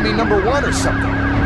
enemy number one or something.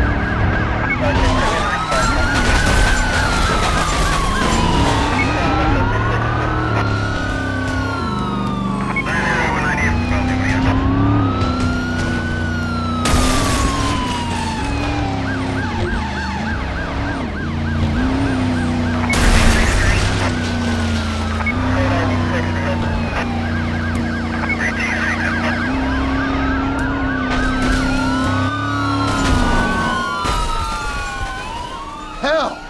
Hell!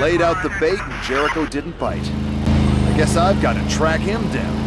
Laid out the bait and Jericho didn't bite. I guess I've got to track him down.